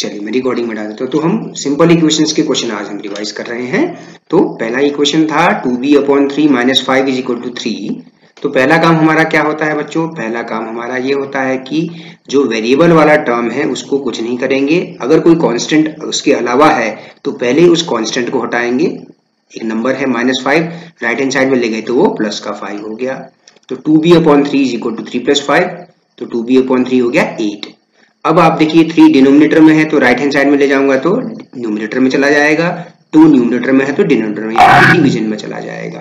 चलिए मैं रिकॉर्डिंग में डाल देता हूँ। तो हम सिंपल इक्वेशंस के क्वेश्चन आज हम रिवाइज कर रहे हैं। तो पहला इक्वेशन था two b upon three minus five is equal to three. तो पहला काम हमारा क्या होता है बच्चों? पहला काम हमारा ये होता है कि जो वेरिएबल वाला टर्म है, उसको कुछ नहीं करेंगे। अगर कोई कांस्टेंट उसके अलावा है तो पहले उस कांस्टेंट को हटाएँगे। एक नंबर है minus five right hand side में ले गए तो वो प्लस का फाइव हो गया। तो two b upon three is equal to three plus five तो टू बी अपॉन थ्री हो गया एट अब आप देखिए थ्री डिनोमिनेटर में है तो राइट हैंड साइड में ले जाऊँगा तो न्यूमिनेटर में चला जाएगा टू न्यूमिनेटर में है तो डिनोमिनेटर में डिवीज़न में चला जाएगा।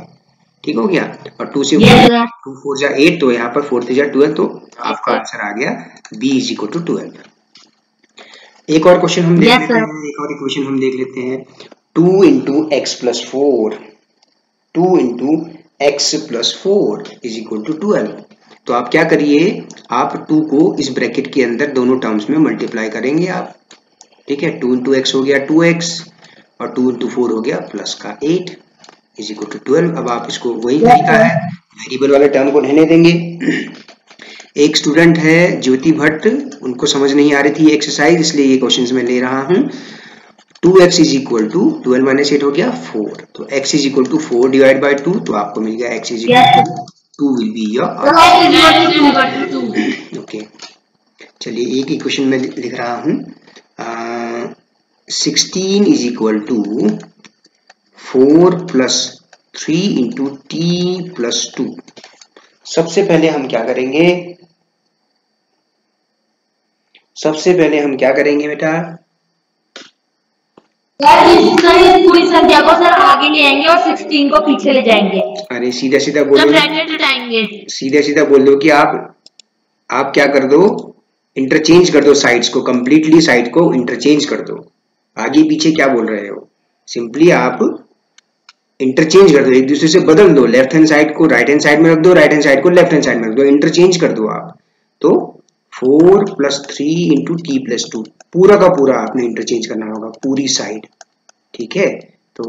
ठीक हो गया? और टू से टू फोर जा एट तो यहाँ पर फोर थ्री जा ट्वेल्व तो आपका आंसर आ गया b is equal to twelve एक और क्वेश्चन हम देख yes, लेते हैं एक और इक्वेशन हम देख लेते हैं। Two into x plus four two into x plus four is equal to twelve तो आप क्या करिए आप टू को इस ब्रैकेट के अंदर दोनों टर्म्स में मल्टीप्लाई करेंगे आप। ठीक है टू इंटू एक्स हो गया टू एक्स और टू इंटू फोर हो गया प्लस का eight is equal to twelve अब आप इसको वही तरीका है वेरिएबल वाले टर्म को रहने देंगे। एक स्टूडेंट है ज्योति भट्ट उनको समझ नहीं आ रही थी एक्सरसाइज इसलिए ये क्वेश्चंस मैं ले रहा हूँ। Two x is equal to twelve minus eight हो गया फोर तो x is equal to four divide by two तो आपको मिल गया x is equal to two two will be your चलिए एक इक्वेशन में लिख रहा हूँ। Sixteen is equal to four plus three into t plus two सबसे पहले हम क्या करेंगे? सबसे पहले हम क्या करेंगे बेटा? पूरी संख्या को सर आगे ले आएँगे और 16 को पीछे ले जाएँगे। अरे सीधा सीधा बोलो। सीधा सीधा बोल दो कि आप आप क्या कर दो? इंटरचेंज कर दो साइड्स को कंप्लीटली साइड को इंटरचेंज कर दो। आगे पीछे क्या बोल रहे हो? सिंपली आप इंटरचेंज कर दो एक दूसरे से बदल दो। लेफ़्ट हैंड साइड को राइट हैंड साइड में रख दो राइट हैंड साइड को लेफ़्ट हैंड साइड में रख दो। इंटरचेंज कर दो आप। तो four plus three into t plus two. पूरा का पूरा आपने इंटरचेंज करना होगा पूरी साइड ठीक है? तो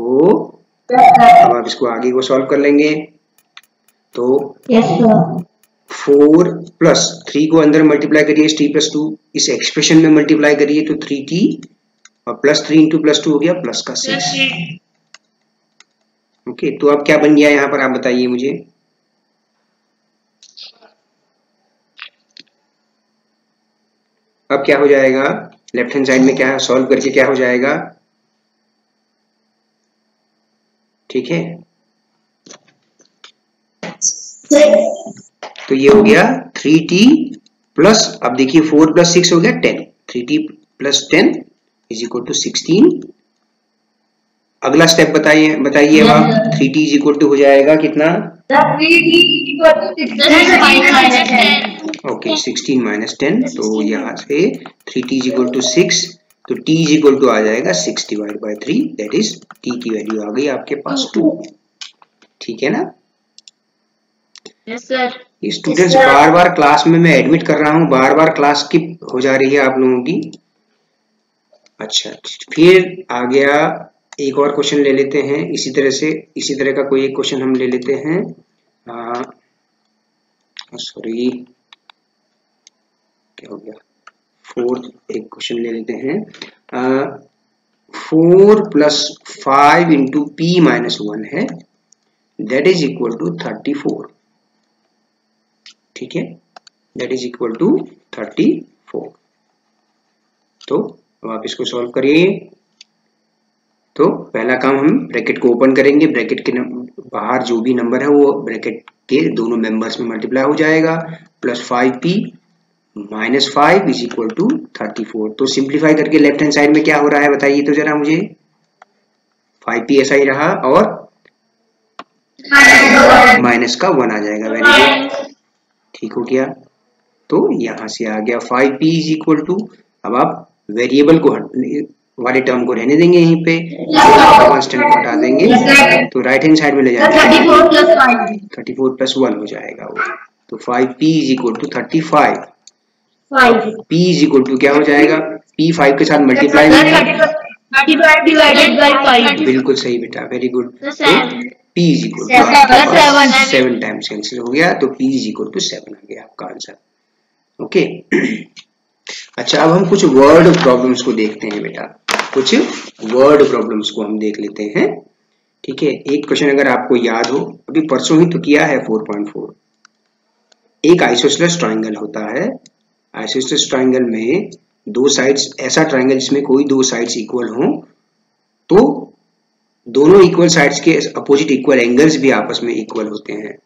अब आप इसको आगे को सॉल्व कर लेंगे। तो फोर प्लस थ्री को अंदर मल्टीप्लाई करिए टी प्लस टू। इस एक्सप्रेशन में मल्टीप्लाई करिए तो थ्री टी और plus three into plus two हो गया प्लस का सिक्स ओके okay, तो अब क्या बन गया यहाँ पर आप बताइए मुझे। अब क्या हो जाएगा? लेफ़्ट हैंड साइड में क्या सॉल्व करके क्या हो जाएगा? ठीक है? तो ये हो गया थ्री टी प्लस अब देखिए फोर प्लस सिक्स हो गया ten three t plus ten is equal to sixteen अगला स्टेप बताइए बताइए अब आप three t is equal to हो जाएगा कितना? ओके सिक्सटीन माइनस टेन तो यहाँ से three t is equal to six तो t इज़ इक्वल टू आ जाएगा six divide by three that is t की वैल्यू आ गई आपके पास टू ठीक है ना. स्टूडेंट्स yes, बार बार क्लास में मैं एडमिट कर रहा हूँ बार बार क्लास स्किप हो जा रही है आप लोगों की। अच्छा फिर आ गया एक और क्वेश्चन ले लेते हैं इसी तरह से इसी तरह का कोई एक क्वेश्चन हम ले लेते हैं। सॉरी क्या हो गया? फोर्थ एक क्वेश्चन ले लेते हैं। Four plus five into p minus one है। That is equal to thirty four ठीक है? That is equal to thirty four तो अब आप इसको सॉल्व करिए। तो पहला काम हम ब्रैकेट को ओपन करेंगे। ब्रैकेट के बाहर जो भी नंबर है, वो ब्रैकेट के दोनों मेंबर्स में मल्टीप्लाई हो जाएगा। Plus five p minus five is equal to thirty four तो सिंप्लीफाई करके लेफ़्ट हैंड साइड में क्या हो रहा है बताइए तो जरा मुझे। फाइव पी ऐसा ही रहा और माइनस का वन आ जाएगा वेरी गुड ठीक हो गया। तो यहाँ से आ गया five p is equal to अब आप वेरिएबल को वाले टर्म को रहने देंगे यहीं पे। कांस्टेंट को हटा देंगे। तो राइट हैंड साइड में ले जाएँगे थर्टी फोर प्लस वन हो जाएगा वो। तो five p is equal to thirty five p is equal to क्या हो जाएगा? पी फाइव के साथ मल्टीप्लाई बिल्कुल सही बेटा very good p is equal to seven times cancel हो गया तो p is equal to seven आ गया आपका आंसर ओके अच्छा अब हम कुछ वर्ड प्रॉब्लम्स को देखते हैं बेटा। कुछ वर्ड प्रॉब्लम्स को हम देख लेते हैं। ठीक है एक क्वेश्चन अगर आपको याद हो अभी परसों ही तो किया है 4.4 एक आइसोसलेस ट्राइंगल होता है आइसोसलेस ट्राइंगल में दो साइड्स ऐसा ट्राइंगल जिसमें कोई दो साइड्स इक्वल हो तो दोनों इक्वल साइड्स के अपोजिट इक्वल एंगल्स भी आपस में इक्वल होते हैं।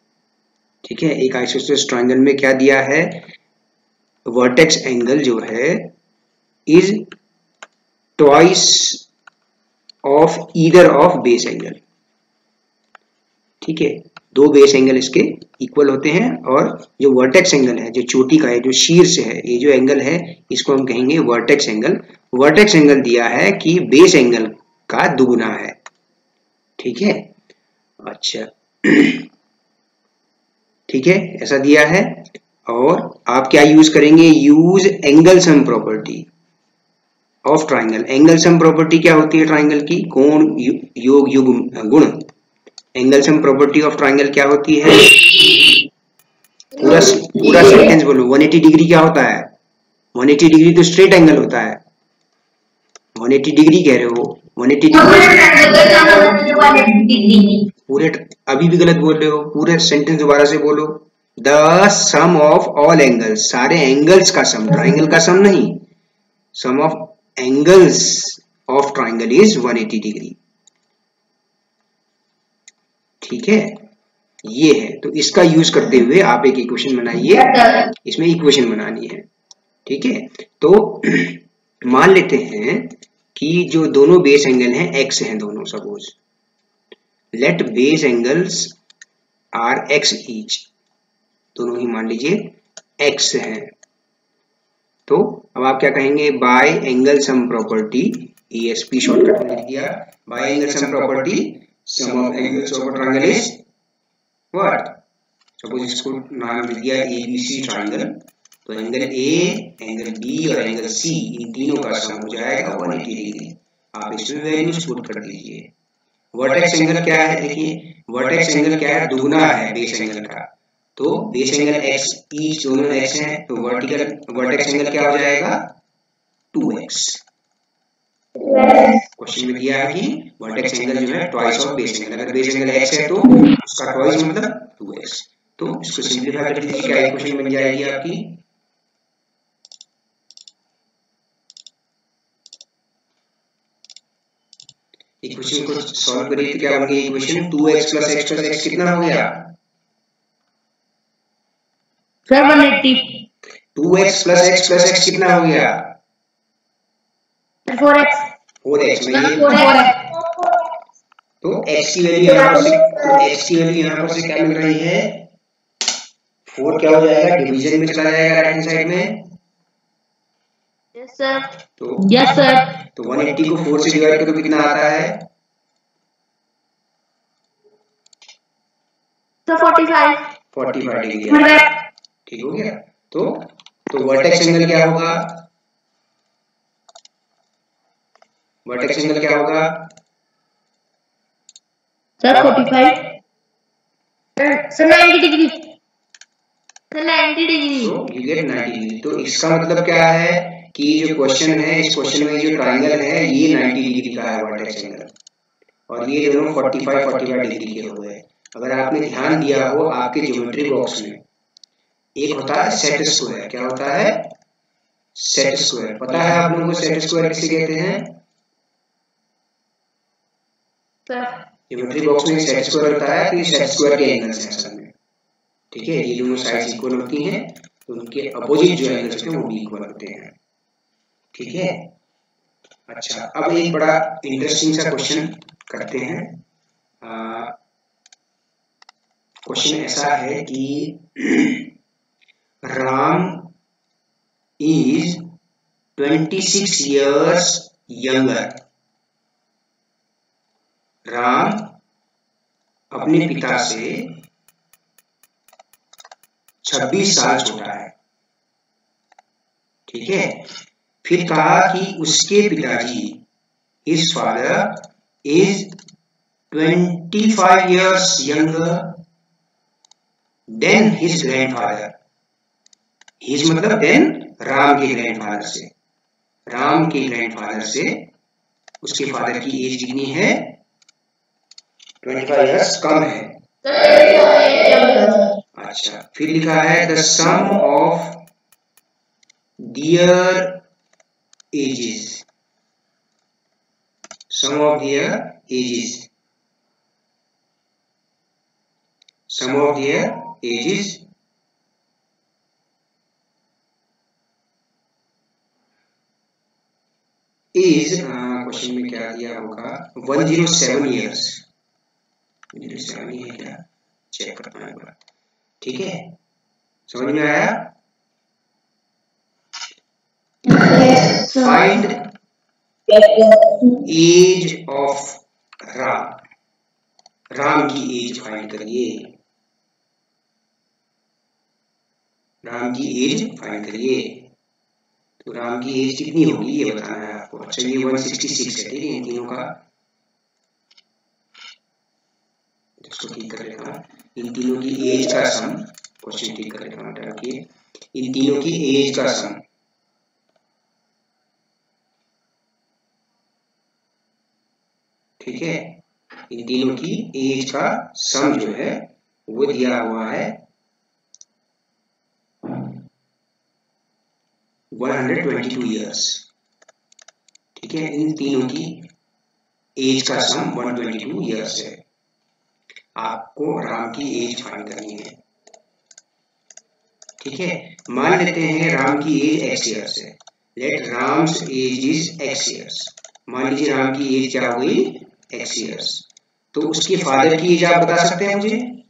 ठीक है? एक आइसोसलेस ट्राइंगल में क्या दिया है? वर्टेक्स एंगल जो है is twice of either of base angle ठीक है? दो बेस एंगल इसके इक्वल होते हैं और जो वर्टेक्स एंगल है, जो चोटी का है, जो शीर्ष है, ये जो एंगल है, इसको हम कहेंगे वर्टेक्स एंगल वर्टेक्स एंगल दिया है कि बेस एंगल का दुगुना है। ठीक है? अच्छा। ठीक है? ऐसा दिया है। और आप क्या यूज़ करेंगे? Use angle sum property of triangle angle sum property क्या होती है ट्राइंगल की? कोण योग युग गुण। Angle sum property of triangle क्या होती है? पूरा पूरा सेंटेंस बोलो। 180 डिग्री क्या होता है? 180 डिग्री तो स्ट्रेट एंगल होता है। 180 डिग्री कह रहे हो? 180 डिग्री पूरे अभी भी गलत बोल रहे हो। पूरे सेंटेंस दोबारा से बोलो। The sum of all angles सारे एंगल्स का सम ट्राइंगल का सम नहीं। Sum of angles of triangle is 180 degree ठीक है? ये है। तो इसका यूज़ करते हुए आप एक इक्वेशन बनाइए। इसमें इक्वेशन बनानी है। ठीक है? तो मान लेते हैं कि जो दोनों बेस एंगल हैं एक्स हैं दोनों suppose let base angles are x each दोनों ही मान लीजिए एक्स है। तो अब आप क्या कहेंगे? By angle sum property ESP shortcut में लिख दिया। By angle sum property sum of angles of a triangle is what? Suppose इसको नाम दे दिया ABC triangle. तो एंगल A एंगल B और एंगल C, इन तीनों का सम हो जाएगा 180 डिग्री आप इसमें वैल्यूज़ पुट कर दीजिए। वर्टेक्स एंगल क्या है? देखिए वर्टेक्स एंगल क्या है? दुगना है बेस एंगल का। तो बेस एंगल x ईच दोनों x हैं तो वर्टिकल वर्टेक्स एंगल क्या हो जाएगा? 2x क्वेश्चन में दिया है कि वर्टेक्स एंगल जो है ट्वाइस ऑफ़ बेस एंगल अगर बेस एंगल x है तो उसका ट्वाइस मतलब 2x तो इसको सिंपलीफाई कर दीजिए क्या इक्वेशन बन जाएगी आपकी इक्वेशन को सॉल्व करिए तो क्या बन गई equation 2x plus x plus x कितना हो गया? Sir 180 2x plus x plus x कितना हो गया? 4x फोर एक्स में ये तो x की वैल्यू यहाँ पर से तो x की वैल्यू यहाँ पर से क्या मिल रही है? फोर क्या हो जाएगा? डिवीज़न में चला जाएगा राइट हैंड साइड में? यस सर तो यस सर तो 180 को 4 से डिवाइड करो कितना आता है? Sir 45 45 degree. ठीक हो गया? तो तो वर्टेक्स एंगल क्या होगा? वर्टेक्स एंगल क्या होगा? Sir 45 sir 90 degree sir 90 degree तो यू गेट 90 डिग्री तो इसका मतलब क्या है कि जो क्वेश्चन है इस क्वेश्चन में जो ट्रायंगल है ये 90 डिग्री का है वर्टेक्स एंगल और ये दोनों 45 45 डिग्री के हो गए. अगर आपने ध्यान दिया हो आपके ज्योमेट्री बॉक्स में एक होता है सेट स्क्वायर क्या होता है? सेट स्क्वायर पता है आप लोगों को सेट स्क्वायर किसे कहते हैं? सर। ज्योमेट्री बॉक्स में सेट स्क्वायर होता है तो सेट स्क्वायर के एंगल्स हैं में। ठीक है, ये दोनों साइड्स इक्वल होती हैं तो उनके अपोजिट जो एंगल्स हैं वो भी इक्वल होते हैं। ठीक है? अच्छा अब एक बड़ा इंटरेस्टिंग सा क्वेश्चन करते हैं। क्वेश्चन ऐसा है कि Ram is 26 years younger Ram अपने पिता से 26 साल छोटा है। ठीक है? फिर कहा कि उसके पिताजी his father is 25 years younger than his grandfather his मतलब then राम के ग्रैंडफादर से। राम के ग्रैंडफादर से उसके फादर की एज कितनी है? ट्वेंटी फाइव ईयर्स कम है। अच्छा फिर लिखा है, the sum of their ages. Sum of their ages. Sum of their ages. Is question में क्या दिया होगा? 107 इयर्स 107 ही है क्या चेक करना एक बार। ठीक है? समझ में आया? Find age of Ram Ram की एज फाइंड करिए। राम की एज फाइंड करिए। तो राम की एज कितनी होगी ये बताना है आपको। अच्छा ये 166 है ठीक है? इन तीनों का इसको ठीक कर लेता इन तीनों की एज का सम क्वेश्चन ठीक कर लेता हूँ रखिए इन तीनों की एज का सम ठीक है इन तीनों की एज का सम जो है वो दिया हुआ है 122 इयर्स ठीक है इन तीनों की एज का सम 122 इयर्स है आपको राम की एज फाइंड करनी है। ठीक है? मान लेते हैं राम की एज एक्स ईयर्स है। Let Ram's age is x years मान लीजिए राम की एज क्या हो गई? एक्स ईयर्स तो उसके फादर की एज आप बता सकते हैं मुझे?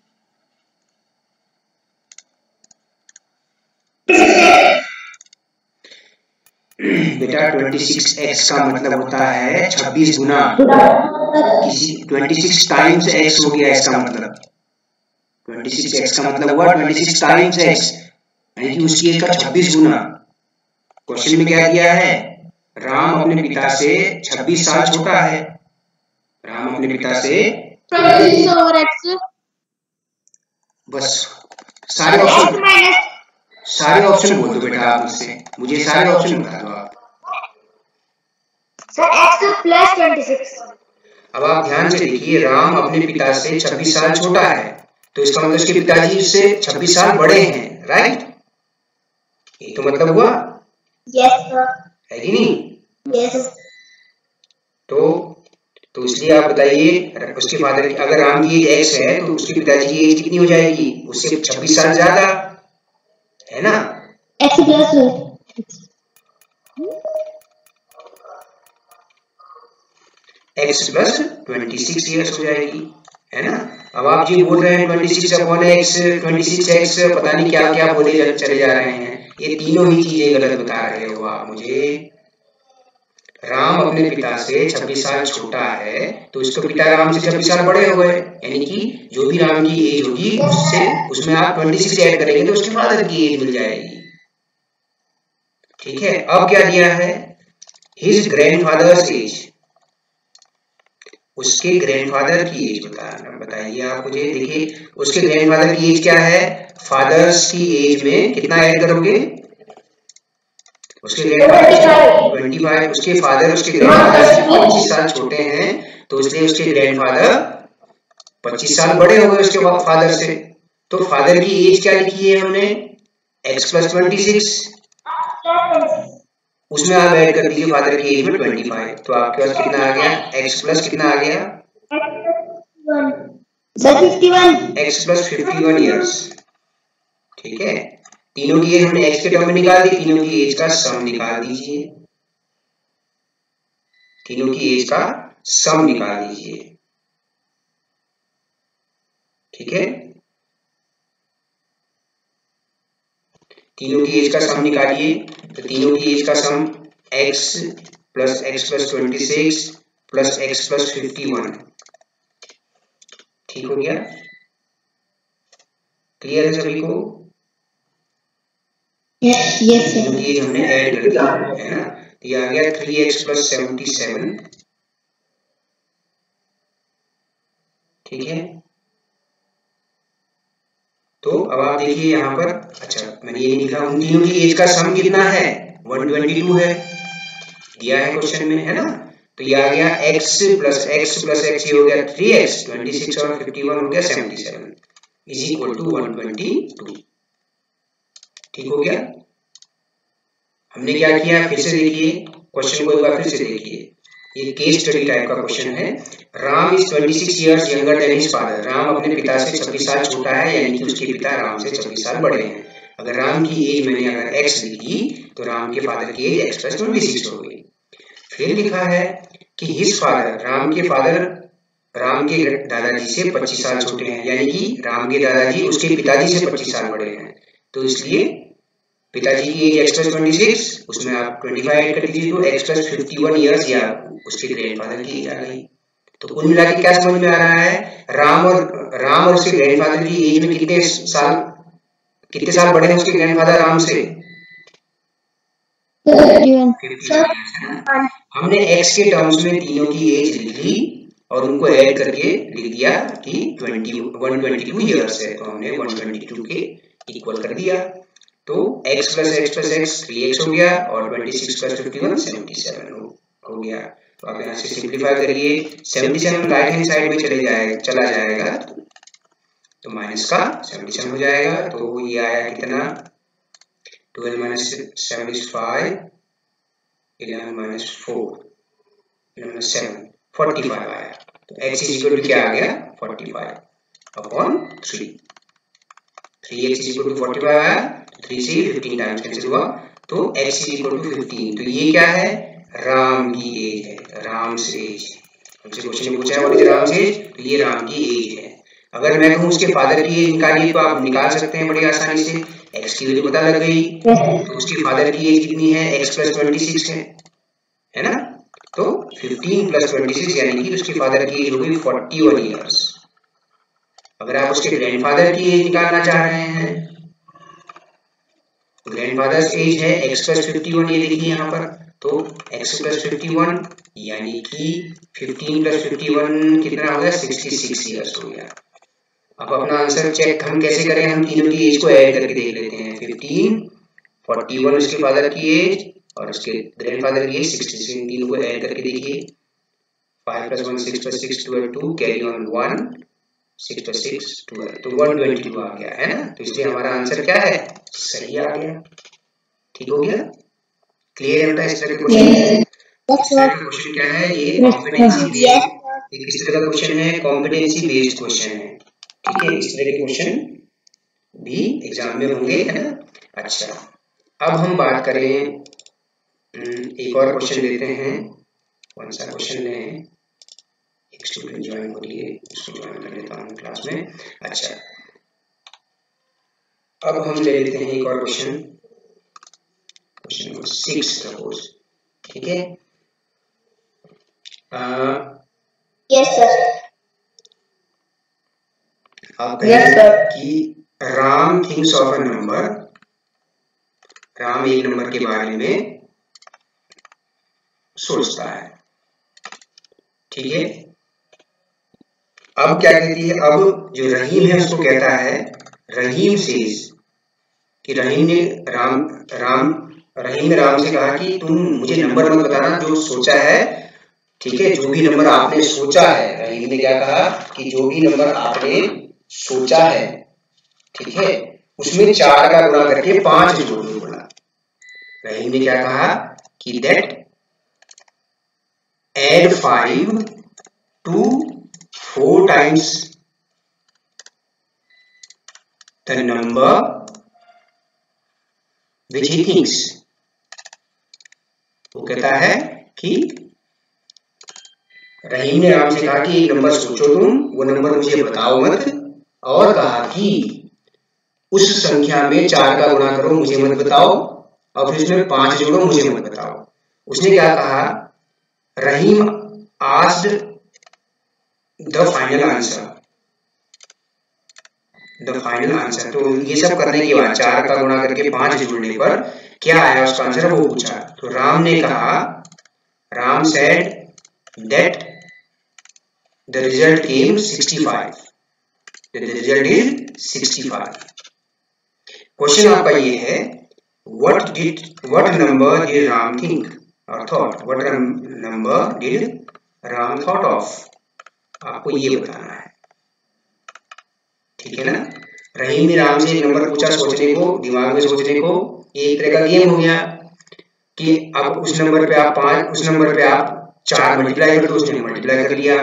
बेटा 26x का मतलब होता है 26 गुना। किसी 26 टाइम्स x हो गया इसका मतलब। 26x का मतलब हुआ 26 टाइम्स x यानी कि उसकी एज का 26 गुना। क्वेश्चन में क्या दिया है? राम अपने पिता से 26 साल छोटा है। राम अपने पिता से बस सारे ऑप्शन सारे ऑप्शन बोल दो बेटा आप मुझसे। मुझे सारे ऑप्शन बता दो आप। Sir x plus twenty six अब आप ध्यान से देखिए राम अपने पिता से 26 साल छोटा है। तो इसका मतलब उसके पिताजी उससे 26 साल बड़े हैं राइट ये तो मतलब हुआ। यस सर है कि नहीं? यस तो तो इसलिए आप बताइए उसके फादर की अगर राम की एज एक्स है तो उसके पिताजी की एज कितनी हो जाएगी? उससे 26 साल ज़्यादा है ना? X plus x plus twenty six years हो जाएगी, है ना? अब आप जी बोल रहे हैं twenty six upon x twenty six x पता नहीं क्या क्या बोले चले जा रहे हैं। ये तीनों ही चीज़ें गलत बता रहे हो आप मुझे। राम अपने पिता से 26 साल छोटा है तो उसके पिता राम से 26 साल बड़े हो गए यानी कि जो भी राम की एज होगी, उससे उसमें आप 26 ऐड करेंगे तो उसके फादर की एज मिल जाएगी। ठीक है? अब क्या दिया है? हिज ग्रैंडफादर्स एज उसके ग्रैंडफादर की एज बता बताइए आप मुझे, देखिए, उसके ग्रैंडफादर की एज क्या है? फादर्स की एज में कितना ऐड करोगे? उसके ग्रैंडफादर ट्वेंटी फाइव उसके फादर उसके ग्रैंडफादर पच्चीस साल छोटे हैं तो इसलिए उसके ग्रैंडफादर पच्चीस साल बड़े हो गए उसके फादर से। तो फादर की एज क्या लिखी है हमने? एक्स प्लस ट्वेंटी सिक्स उसमें आप ऐड कर दीजिए फादर की एज में ट्वेंटी फाइव तो आपके पास कितना आ गया? एक्स प्लस कितना आ गया? X plus fifty one years ठीक है? तीनों की एज हमने एक्स के टर्म में निकाल दी तीनों की एज का सम निकाल दीजिए। तीनों की एज का सम निकाल दीजिए। ठीक है? तीनों की एज का सम निकालिए। तो तीनों की एज का sum x plus x plus twenty six plus x plus fifty one ठीक हो गया? क्लियर है सभी को? यस तीनों की एज हमने ऐड कर दी है ना? तो ये आ गया three x plus seventy seven ठीक है? तो अब आप देखिए यहाँ पर। अच्छा मैंने ये लिखा, उन तीनों की एज का सम कितना है? 122 है। दिया है क्वेश्चन में है ना? तो ये आ गया x प्लस x प्लस ये हो गया 3x 26 और 51 हो गया 77 इज़ इक्वल टू 122 ठीक हो गया? हमने क्या किया? फिर से देखिए क्वेश्चन को एक बार फिर से देखिए। ये केस स्टडी टाइप का क्वेश्चन है। Ram is 26 years younger than his father Ram अपने पिता से 26 साल छोटा है, यानी कि उसके पिता राम से 26 साल बड़े हैं। अगर राम की एज मैंने अगर x लिखी तो राम के फादर की एज x प्लस ट्वेंटी हो गई। फिर लिखा है कि हिज फादर राम के फादर राम के दादाजी से 25 साल छोटे हैं, यानी कि राम के दादाजी उसके पिताजी से 25 साल बड़े हैं। तो इसलिए पिताजी की age x plus twenty six उसमें आप ट्वेंटी फाइव एड कर दीजिए तो x plus fifty one years या उसके ग्रैंडफादर की एज आ गई। तो कुल मिला के क्या समझ में आ रहा है? राम और राम और उसके ग्रैंडफादर की एज में कितने साल कितने साल बड़े हैं उसके ग्रैंडफादर राम से? हमने एक्स के टर्म्स में तीनों की एज लिख ली और उनको ऐड करके लिख दिया कि 20 122 इयर्स है। तो हमने 122 के इक्वल कर दिया। तो x plus x plus x three x हो गया और twenty six plus fifty one seventy seven हो गया। तो आप यहाँ से सिंप्लीफाई करिए seventy seven right hand side में चले जाएगा चला जाएगा तो माइनस का सेवेंटी सेवन हो जाएगा। तो ये आया कितना? Twelve minus is five eleven minus four eleven seven forty five आया। तो एक्स इज़ इक्वल टू क्या आ गया? Forty five upon three three x is equal forty five आया थ्री से फिफ्टीन टाइम्स कैंसिल हुआ? तो x is equal to fifteen तो ये क्या है? राम की एज है, राम से एज हमसे क्वेश्चन पूछा है राम से तो ये राम की एज है। अगर मैं कहूँ उसके फादर की एज निकालिए तो आप निकाल सकते हैं बड़ी आसानी से। एक्स की वैल्यू पता लग गई तो उसके फादर की एज कितनी है? एक्स प्लस ट्वेंटी सिक्स है है ना? तो 15 प्लस 26 यानी कि उसके फादर की एज हो गई 41 इयर्स अगर आप उसके ग्रैंडफादर की एज निकालना चाह रहे हैं ग्रैंडफादर्स एज है x प्लस फिफ्टी वन ये लिखिए यहाँ पर तो x प्लस फिफ्टी वन यानी कि 15 प्लस फिफ्टी वन कितना हो गया? 66 इयर्स हो गया। अब अपना आंसर चेक हम कैसे करें? हम तीनों की एज को ऐड करके देख लेते हैं। 15 41 उसके फादर की एज और उसके ग्रैंडफादर की एज 66 इन तीनों को ऐड करके देखिए। 5 plus 1 6 plus 6 12 2 carry on 1 six six twelve तो वन ट्वेंटी टू आ गया है? ना तो इसलिए हमारा आंसर क्या है? सही आ गया। ठीक हो गया? क्लियर है बेटा इस तरह क्वेश्चन क्वेश्चन क्या है? ये कॉम्पिटेंसी बेस्ड एक इस तरह का क्वेश्चन है कॉम्पिटेंसी बेस्ड क्वेश्चन है। ठीक है इस तरह के क्वेश्चन भी एग्ज़ाम में होंगे है ना? अच्छा। अब हम बात करें हम्म, एक और क्वेश्चन लेते हैं। कौन सा क्वेश्चन लें स्टूडेंट ज्वाइन कर लिए ज्वाइन कर लेता हूँ क्लास में। अच्छा। अब हम ले लेते हैं एक और question question number six suppose ठीक है? यस सर आप कहेंगे कि Ram thinks of a number Ram एक नंबर के बारे में सोचता है। ठीक है? अब क्या कहती है? अब जो रहीम है, उसको कहता है रहीम से कि रहीम ने राम राम, रहीम राम से कहा कि तुम मुझे नंबर मत बताना, जो सोचा है, ठीक है, जो भी नंबर आपने सोचा है। रहीम ने क्या कहा? कि जो भी नंबर आपने सोचा है, ठीक है, उसमें चार का गुणा करके पाँच जोड़ दो बोला। रहीम ने क्या कहा? कि that add five to four times the number which he thinks. वो कहता है कि रहीम ने राम से कहा कि एक नंबर सोचो तुम, वो नंबर मुझे बताओ मत। और कहा कि उस संख्या में चार का गुणा करो, मुझे मत बताओ। और फिर उसमें पाँच जोड़ो, मुझे मत बताओ। उसने क्या कहा? Rahim asked the final answer the final answer तो ये सब करने के बाद चार का गुणा करके पाँच जोड़ने पर क्या आया उसका आंसर? वो पूछा। तो राम ने कहा Ram said that the result came 65 the result is 65 question आपका ये है what did what number did Ram think और thought what number did Ram thought of आपको ये बताना है। ठीक है ना? रहीम ने राम से एक नंबर पूछा, सोचने को, दिमाग में सोचने को एक तरह का गेम हो गया कि अब उस नंबर पे आप पाँच, उस नंबर पे आप चार मल्टीप्लाई कर दो, उसने मल्टीप्लाई कर लिया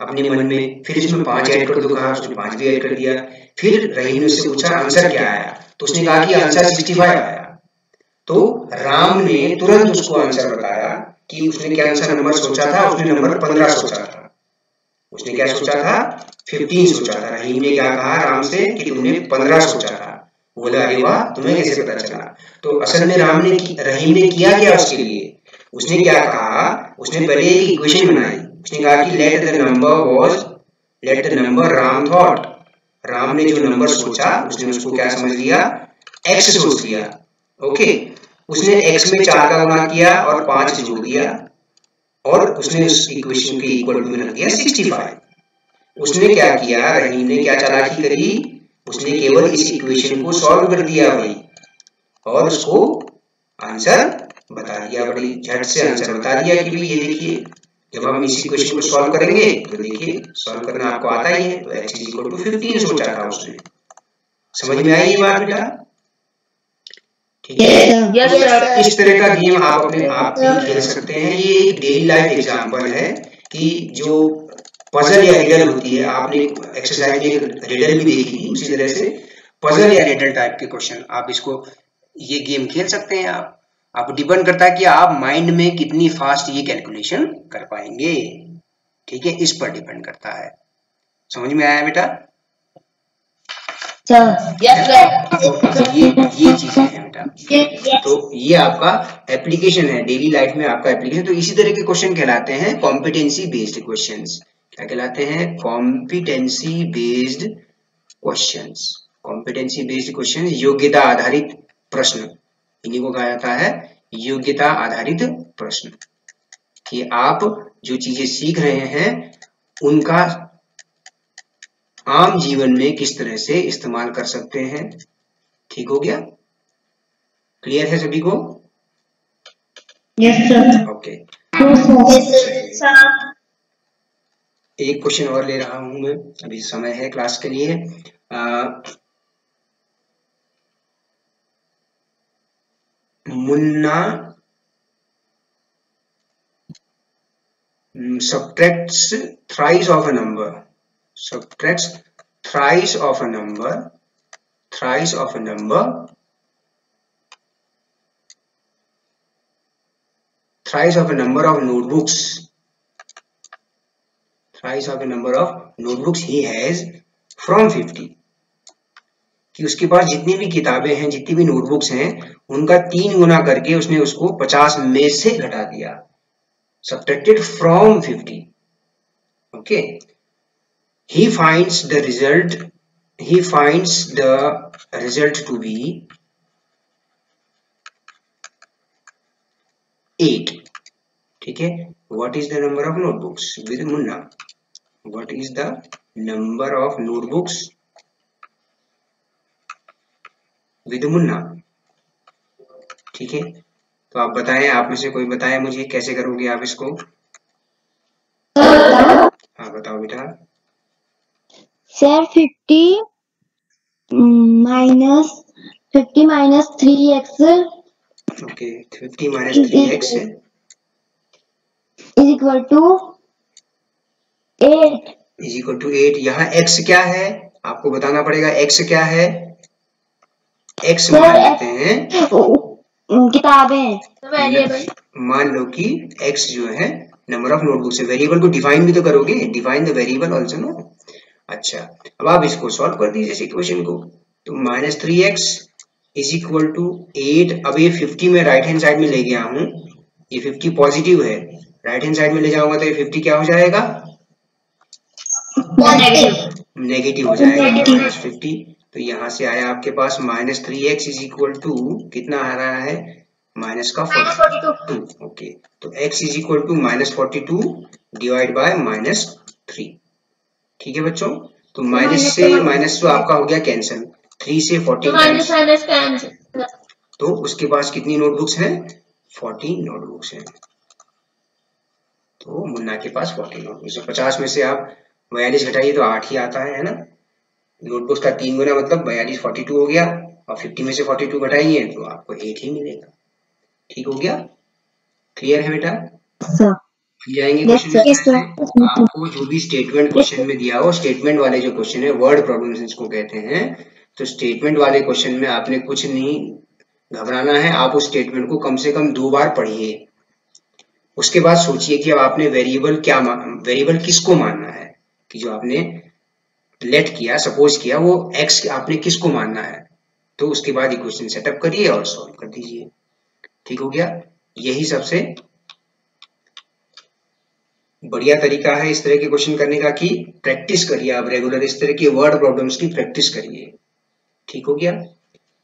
अपने मन में, फिर इसमें पाँच ऐड कर दो कहा, उसने पाँच भी ऐड कर दिया। फिर रहीम ने उससे पूछा आंसर क्या आया? तो उसने कहा कि आंसर सिक्सटी फाइव आया। तो राम ने तुरंत उसको आंसर बताया कि उसने क्या आंसर नंबर सोचा था, उसने नंबर पंद्रह सोचा उसने क्या सोचा था? फिफ्टीन सोचा था। रहीम ने क्या कहा राम से कि तुमने पंद्रह सोचा था? बोला, अरे वाह, तुम्हें कैसे पता चला? तो असल में राम ने रहीम ने किया क्या उसके लिए? उसने क्या कहा? उसने पहले एक इक्वेशन बनाई। उसने कहा कि let the number was let the number Ram thought Ram ने जो नंबर सोचा, उसने उसको क्या समझ लिया? एक्स सोच लिया। ओके उसने एक्स में चार का गुना किया और पाँच जोड़ दिया। और उसने उस इक्वेशन के इक्वल टू रख दिया 65 उसने क्या किया? रहीम ने क्या चालाकी करी? उसने केवल इस इक्वेशन को सॉल्व कर दिया भाई। और उसको आंसर बता दिया बड़ी झट से आंसर बता दिया कि भाई ये देखिए, जब हम इस इक्वेशन को सॉल्व करेंगे तो देखिए सॉल्व करना आपको आता ही है। तो x इक्वल टू 15 सोचा था उसने। समझ में आई ये बात बेटा? इस तरह का गेम आप अपने आप भी खेल सकते हैं। ये एक डेली लाइफ एग्जांपल है कि जो पजल या रिडल होती है आपने एक्सरसाइज में रिडल भी देखी थी उसी तरह से पजल या रिडल टाइप के क्वेश्चन आप इसको ये गेम खेल सकते हैं आप। आप डिपेंड करता है कि आप माइंड में कितनी फास्ट ये कैलकुलेशन कर पाएँगे। ठीक है? इस पर डिपेंड करता है। समझ में आया बेटा? तो ये ये चीज़ें हैं बेटा तो ये आपका एप्लीकेशन है डेली लाइफ में आपका एप्लीकेशन तो इसी तरह के क्वेश्चन कहलाते हैं कॉम्पिटेंसी बेस्ड क्वेश्चंस क्या कहलाते हैं? Competency based questions competency based question योग्यता आधारित प्रश्न. इन्हीं को कहा जाता है योग्यता आधारित प्रश्न. कि आप जो चीज़ें सीख रहे हैं उनका आम जीवन में किस तरह से इस्तेमाल कर सकते हैं? ठीक हो गया? क्लियर है सभी को? यस सर ओके एक क्वेश्चन और ले रहा हूँ मैं। अभी समय है क्लास के लिए। आ, Munna subtracts thrice of a number. Subtracts thrice of a number thrice of a number thrice of a number of notebooks thrice of a number of notebooks he has from 50 कि उसके पास जितनी भी किताबें हैं जितनी भी नोटबुक्स हैं उनका तीन गुना करके उसने उसको 50 में से घटा दिया subtracted from 50 okay okay he finds the result he finds the result to be 8 ठीक है what is the number of notebooks with munna what is the number of notebooks with munna ठीक है तो आप बताएँ आप में से कोई बताएँ मुझे कैसे करोगे आप इसको हाँ बताओ बेटा sir fifty minus fifty minus three x okay fifty minus three x is equal to eight is equal to eight यहाँ एक्स क्या है? आपको बताना पड़ेगा एक्स क्या है? एक्स मान लेते हैं। किताबें। मान लो कि x जो है नंबर ऑफ़ नोटबुक से वेरिएबल को डिफाइन भी तो करोगे। Define the variable also no अच्छा अब आप इसको सॉल्व कर दीजिए इस इक्वेशन को। तो minus three x is equal to eight अब ये फिफ्टी में राइट हैंड साइड में ले गया हूँ ये फिफ्टी पॉजिटिव है। राइट हैंड साइड में ले जाऊँगा तो ये फिफ्टी क्या हो जाएगा? नेगेटिव हो जाएगा। माइनस फिफ्टी तो यहाँ से आया आपके पास minus three x is equal to कितना आ रहा है? माइनस का फोर्टी टू ओके तो x is equal to minus forty two divide by minus three ठीक है बच्चों? तो माइनस से माइनस तो आपका हो गया कैंसिल थ्री से फोर्टीन माइनस माइनस का तो उसके पास कितनी नोटबुक्स हैं? फोर्टीन नोटबुक्स हैं। तो मुन्ना के पास फोर्टीन नोटबुक्स है। पचास में से आप बयालीस घटाइए तो आठ ही आता है है ना? नोटबुक्स का तीन गुना मतलब बयालीस फोर्टी टू हो गया। और फिफ्टी में से फोर्टी टू घटाइए तो आपको एट ही मिलेगा। ठीक हो गया? क्लियर है बेटा? जाएँगे क्वेश्चन आपको जो भी स्टेटमेंट क्वेश्चन में दिया हो स्टेटमेंट वाले जो क्वेश्चन है वर्ड प्रॉब्लम्स इसको कहते हैं तो स्टेटमेंट वाले क्वेश्चन में आपने कुछ नहीं घबराना है। आप उस स्टेटमेंट को कम से कम दो बार पढ़िए। उसके बाद सोचिए कि अब आपने वेरिएबल क्या वेरिएबल किसको मानना है? कि जो आपने लेट किया सपोज़ किया वो एक्स आपने किसको मानना है? तो उसके बाद इक्वेशन सेटअप करिए और सॉल्व कर दीजिए। ठीक हो गया? यही सबसे बढ़िया तरीका है इस तरह के क्वेश्चन करने का कि प्रैक्टिस करिए आप रेगुलर इस तरह के वर्ड प्रॉब्लम्स की प्रैक्टिस करिए। ठीक हो गया?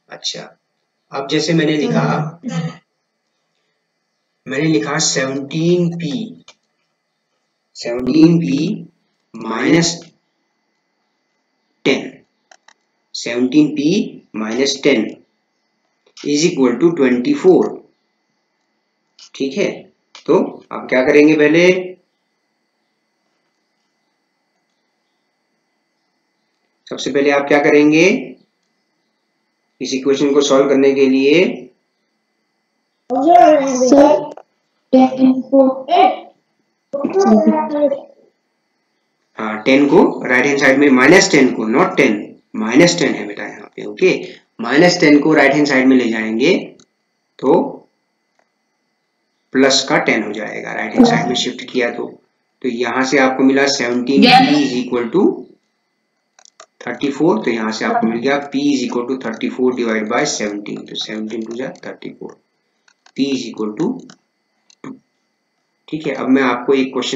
अच्छा। अब जैसे मैंने लिखा मैंने लिखा seventeen p seventeen p minus ten seventeen p minus ten is equal to twenty four ठीक है? तो आप क्या करेंगे पहले? सबसे पहले आप क्या करेंगे? इस इक्वेशन को सॉल्व करने के लिए हाँ टेन को राइट हैंड साइड में माइनस टेन को नॉट टेन माइनस टेन है बेटा यहाँ पे ओके माइनस टेन को राइट हैंड साइड में ले जाएँगे तो प्लस का टेन हो जाएगा राइट हैंड साइड में शिफ्ट किया तो। तो यहाँ से आपको मिला seventeen is equal to thirty four तो यहाँ से आपको मिल गया। P is equal to thirty four divide by seventeen तो सेवनटीन टू जा thirty four p is equal to ठीक है, अब मैं आपको एक क्वेश्चन